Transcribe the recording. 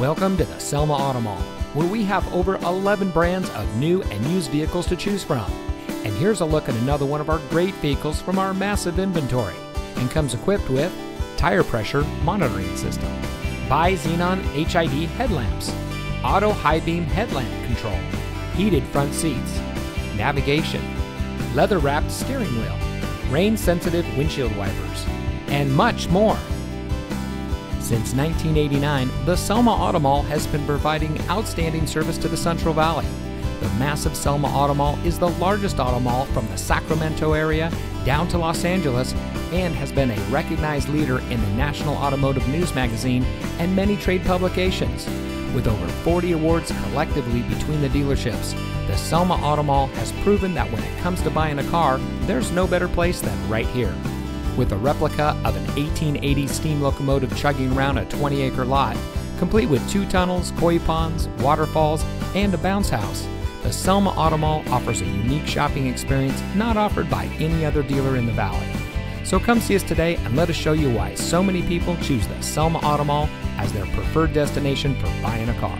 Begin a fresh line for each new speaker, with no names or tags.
Welcome to the Selma Auto Mall, where we have over 11 brands of new and used vehicles to choose from. And here's a look at another one of our great vehicles from our massive inventory and comes equipped with tire pressure monitoring system, bi-xenon HID headlamps, auto high beam headlamp control, heated front seats, navigation, leather wrapped steering wheel, rain sensitive windshield wipers, and much more. Since 1989, the Selma Auto Mall has been providing outstanding service to the Central Valley. The massive Selma Auto Mall is the largest auto mall from the Sacramento area down to Los Angeles and has been a recognized leader in the National Automotive News magazine and many trade publications. With over 40 awards collectively between the dealerships, the Selma Auto Mall has proven that when it comes to buying a car, there's no better place than right here. With a replica of an 1880 steam locomotive chugging around a 20 acre lot, complete with two tunnels, koi ponds, waterfalls, and a bounce house, the Selma Auto Mall offers a unique shopping experience not offered by any other dealer in the valley. So come see us today and let us show you why so many people choose the Selma Auto Mall as their preferred destination for buying a car.